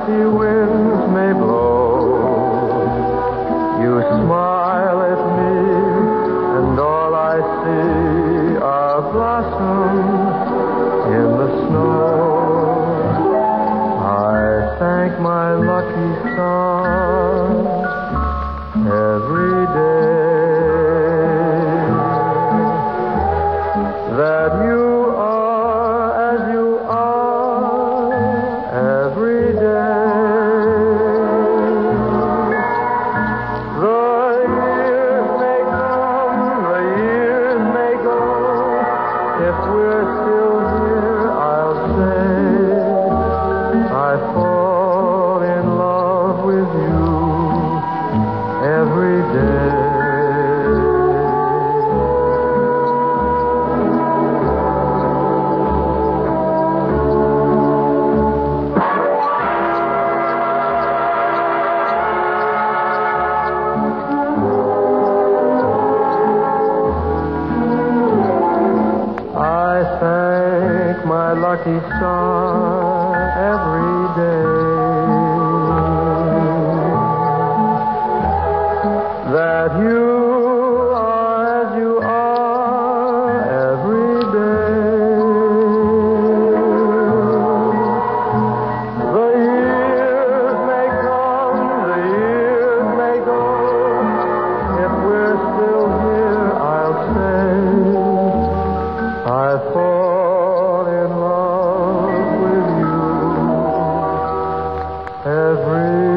gusty winds may blow, you smile at me, and all I see are blossoms in the snow. I thank my lucky star. My lucky star every day. away.